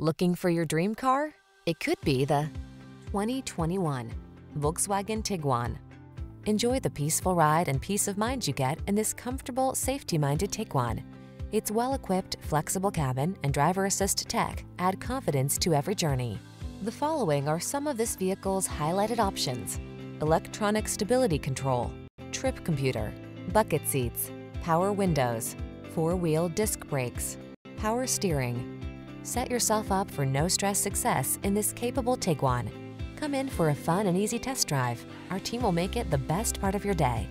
Looking for your dream car? It could be the 2021 Volkswagen Tiguan. Enjoy the peaceful ride and peace of mind you get in this comfortable, safety-minded Tiguan. Its well-equipped, flexible cabin and driver assist tech add confidence to every journey. The following are some of this vehicle's highlighted options. Electronic stability control, trip computer, bucket seats, power windows, four-wheel disc brakes, power steering. Set yourself up for no-stress success in this capable Tiguan. Come in for a fun and easy test drive. Our team will make it the best part of your day.